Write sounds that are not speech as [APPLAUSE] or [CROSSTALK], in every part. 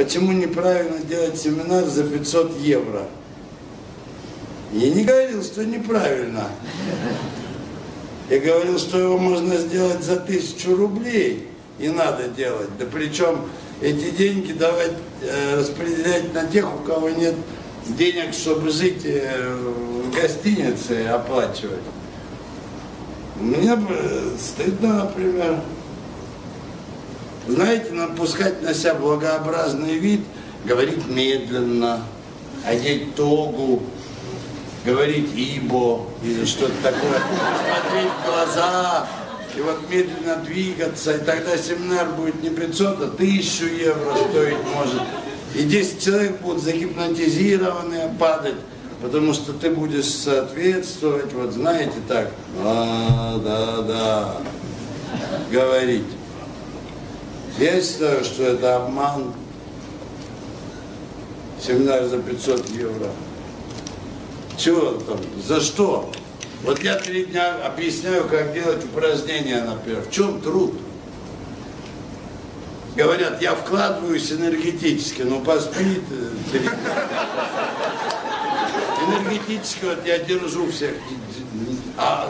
почему неправильно делать семинар за 500 евро. Я не говорил, что неправильно. Я говорил, что его можно сделать за тысячу рублей. И надо делать. Да причем эти деньги давать, э, распределять на тех, у кого нет денег, чтобы жить э, в гостинице и оплачивать. Мне бы стыдно, например. Знаете, напускать на себя благообразный вид, говорить медленно, одеть тогу, говорить ибо или что-то такое, смотреть в глаза, и вот медленно двигаться, и тогда семинар будет не 500, а 1000 евро стоить может. И 10 человек будут загипнотизированные падать, потому что ты будешь соответствовать, вот знаете так, да, да, да, говорить. Я считаю, что это обман. Семинар за 500 евро. Чего там? За что? Вот я три дня объясняю, как делать упражнения, например. В чем труд? Говорят, я вкладываюсь энергетически, ну поспи три Энергетически вот я держу всех. А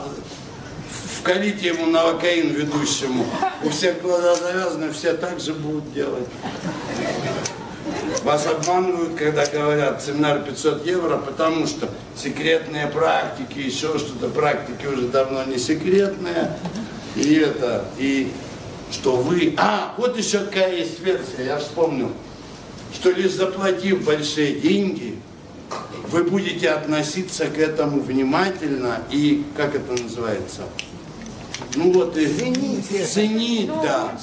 вкалите ему новокаин ведущему. У всех глаза завязаны, все так же будут делать. Вас обманывают, когда говорят семинар 500 евро, потому что секретные практики, еще что-то, практики уже давно не секретные. И это, и что вы... А, вот еще какая есть версия, я вспомнил. Что лишь заплатив большие деньги, вы будете относиться к этому внимательно и, как это называется, ну вот и ценить, ценить да.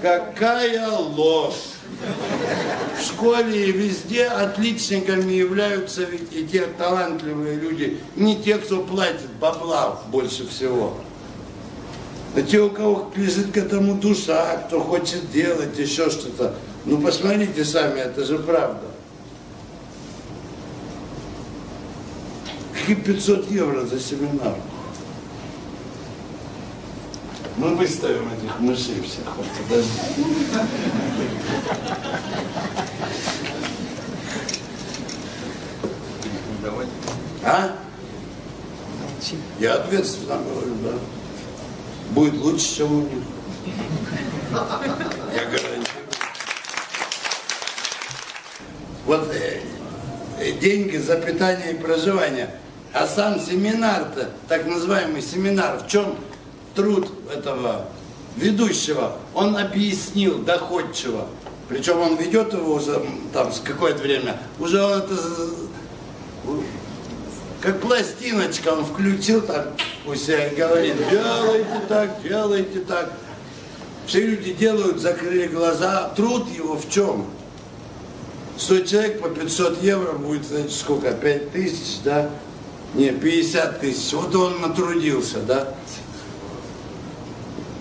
Какая ложь. В школе и везде отличниками являются ведь и те талантливые люди, не те, кто платит бабла больше всего. А те, у кого лежит к этому душа, кто хочет делать еще что-то. Ну посмотрите сами, это же правда. Какие 500 евро за семинар? Мы выставим этих мышей всех. Вот, подожди. А? Я ответственно говорю, да. Будет лучше, чем у них. Я гарантирую. Вот э, э, деньги за питание и проживание. А сам семинар-то, так называемый семинар, в чем труд этого ведущего, он объяснил доходчиво, причем он ведет его уже там с какое-то время, уже он это как пластиночка он включил там у себя и говорит, делайте так, делайте так. Все люди делают, закрыли глаза. Труд его в чем? 100 человек по 500 евро будет, значит, сколько? 5 тысяч, да? Не, 50 тысяч. Вот он натрудился, да?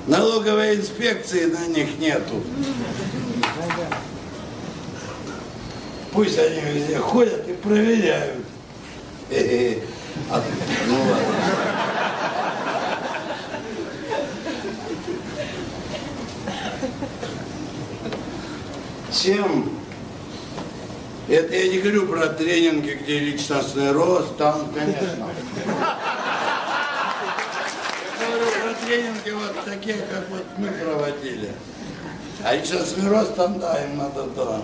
Налоговой инспекции на них нету. Пусть они везде ходят и проверяют. [LAUGHS] А, ну ладно. Чем? Это я не говорю про тренинги, где личностный рост, там, конечно тренинги вот такие, как вот мы проводили. А личностный рост там, да, им надо, да.